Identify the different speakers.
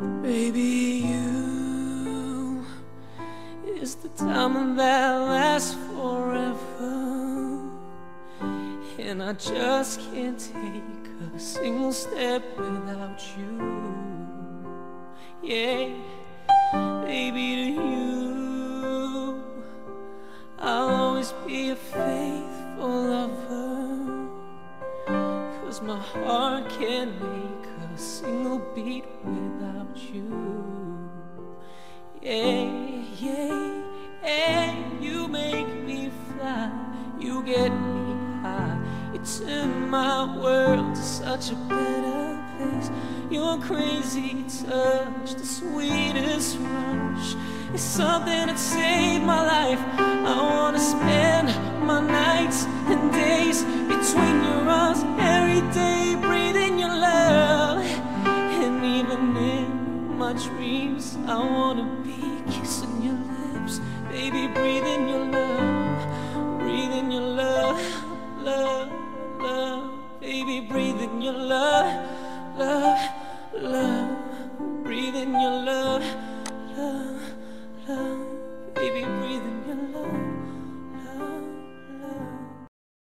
Speaker 1: Baby, you is the diamond that lasts forever. And I just can't take a single step without you. Yeah, baby, to you, I'll always be a faithful lover. Cause my heart can't make a without you. Yeah, yeah, yeah, you make me fly, you get me high. You turn my world to such a better place. Your crazy touch, the sweetest rush, is something that saved my life. Even in my dreams, I wanna be kissing your lips, baby, breathing your love, breathing your love, love, love, baby, breathing your love, love, love.